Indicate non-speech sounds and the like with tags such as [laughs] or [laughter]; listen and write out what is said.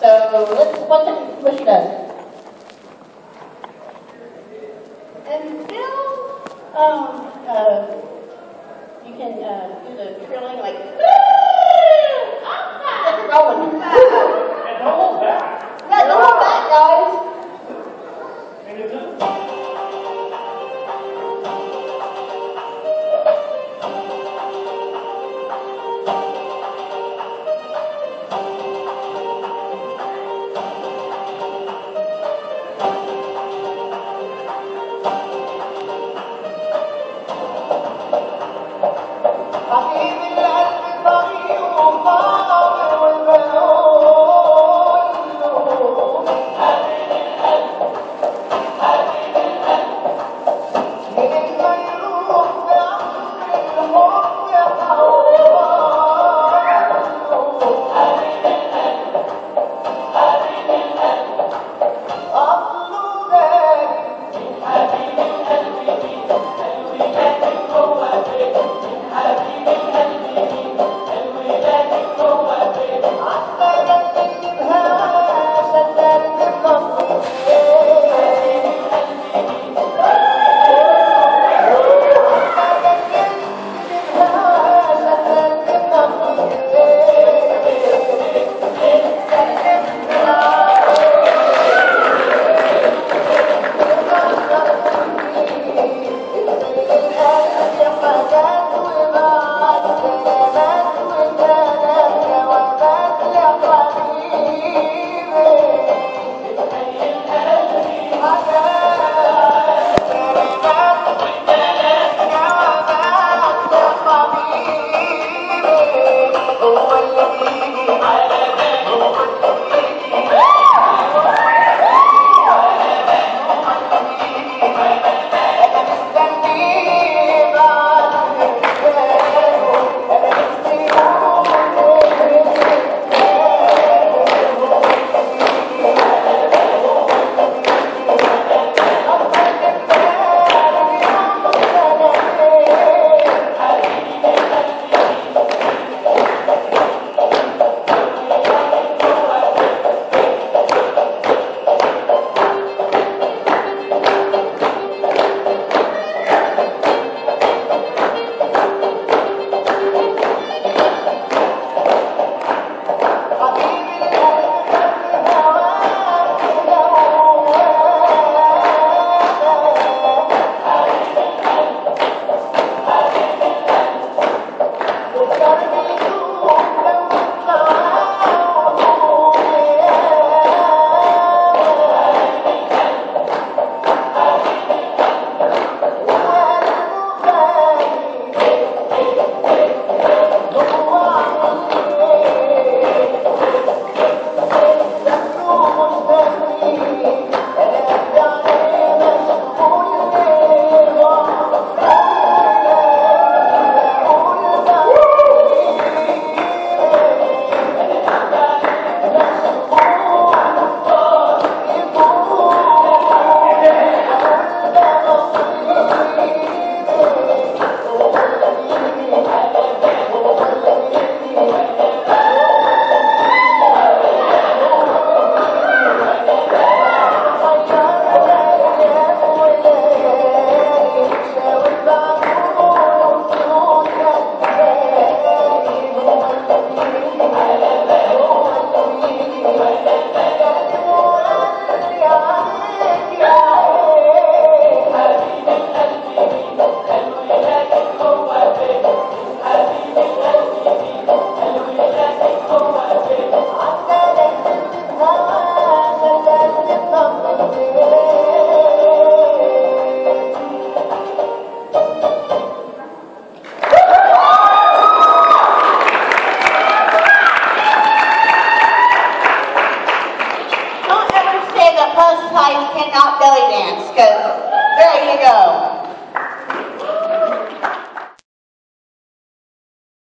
So let's, the, what she does. And Bill, um, uh, you can, uh, do the trilling like, [laughs] that post-types cannot belly dance, because there you go.